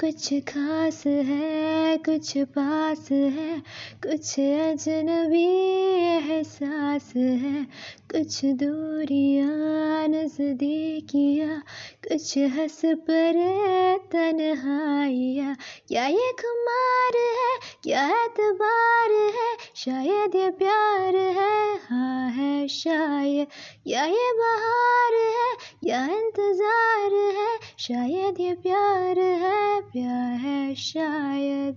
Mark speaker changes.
Speaker 1: कुछ खास है, कुछ पास है, कुछ अजनबी एहसास है, कुछ दूरियाँ, नजदीकियाँ, कुछ हंस पर तन्हाइयाँ। क्या ये खुमार है, क्या एतबार है, शायद ये प्यार है हाँ है शायद। या ये बहार शायद ये प्यार है प्यार है शायद।